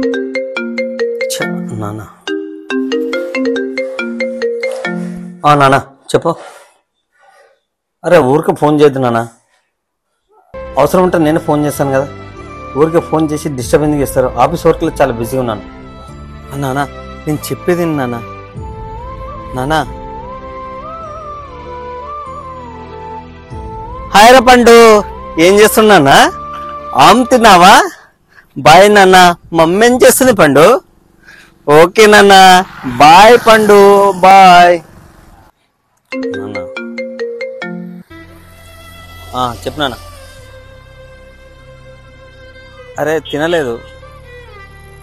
ఛ, నాన్న ఆ, నాన్న చెప్పు. అరే ఊరికి ఫోన్ చేయద్దు నాన్న అవసరం ఉంటే నేను ఫోన్ చేస్తాను కదా. ఊరికే ఫోన్ చేసి డిస్టర్బ్ ఎందుకు చేస్తారు? ఆఫీస్ వర్క్లో చాలా బిజీగా ఉన్నాను. నానా నేను చెప్పేది నానా. నాన్న నాన్న హాయ్ రా పండు. ఏం చేస్తున్నానా ఆమ్ తిన్నావా? బాయ్ నాన్న మమ్మీ ఏం చేస్తుంది పండు? ఓకే నాన్న బాయ్ పండు బాయ్. చెప్పు నాన్న. అరే తినలేదు.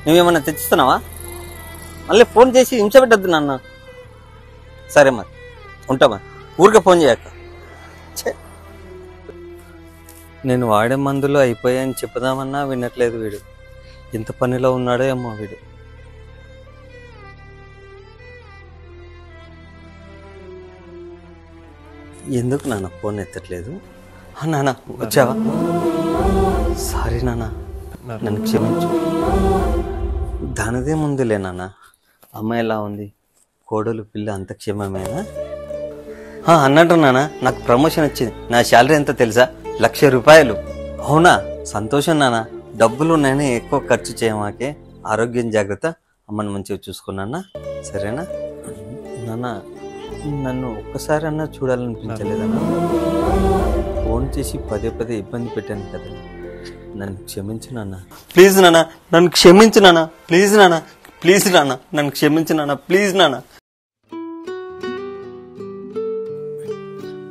నువ్వేమన్నా తెచ్చిస్తున్నావా? మళ్ళీ ఫోన్ చేసి హింస నాన్న. సరే మరి. ఉంటామా ఊరికే ఫోన్ చేయక. నేను వాడే మందులు అయిపోయాయని చెప్పుదామన్నా వినట్లేదు వీడు. ఇంత పనిలో ఉన్నాడో ఏమో వీడు. ఎందుకు నాన్న ఫోన్ ఎత్తట్లేదు? నాన్న వచ్చావా? సారీ నాన్న. నన్ను క్షమించు. దానిదే ముందులే నాన్న. అమ్మాయి ఎలా ఉంది? కోడలు పిల్ల అంత క్షేమమేనా? అన్నట్టు నాన్న. నాకు ప్రమోషన్ వచ్చింది. నా శాలరీ ఎంత తెలుసా? లక్ష రూపాయలు. అవునా? సంతోషం నాన్న. డబ్బులు ఉన్నాయని ఎక్కువ ఖర్చు చేయమాకే ఆరోగ్యం జాగ్రత్త. అమ్మని మంచిగా చూసుకున్నానా సరేనా? నాన్న నన్ను ఒక్కసారి అన్నా చూడాలనిపించలేదన్నా ఫోన్ చేసి పదే పదే ఇబ్బంది పెట్టాను కదా. నన్ను క్షమించు నాన్న. ప్లీజ్ నాన్న. నన్ను క్షమించు నాన్న. ప్లీజ్ నాన్న. ప్లీజ్ నాన్న. నన్ను క్షమించు నాన్న. ప్లీజ్ నాన్న.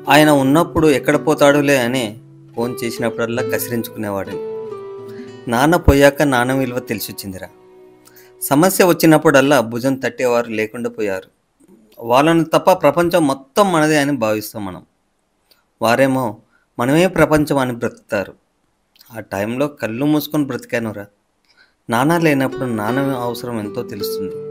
ఆయన ఉన్నప్పుడు ఎక్కడ పోతాడులే అని ఫోన్ చేసినప్పుడల్లా కసిరించుకునేవాడిని. నాన్న పోయాక నాన్న విలువ తెలిసొచ్చిందిరా. సమస్య వచ్చినప్పుడల్లా భుజం తట్టేవారు లేకుండా పోయారు. వాళ్ళని తప్ప ప్రపంచం మొత్తం మనదే అని భావిస్తాం మనం. వారేమో మనమే ప్రపంచం అని బ్రతుకుతారు. ఆ టైంలో కళ్ళు మూసుకొని బ్రతికానురా. నాన్న లేనప్పుడు నాన్న అవసరం ఎంతో తెలుస్తుంది.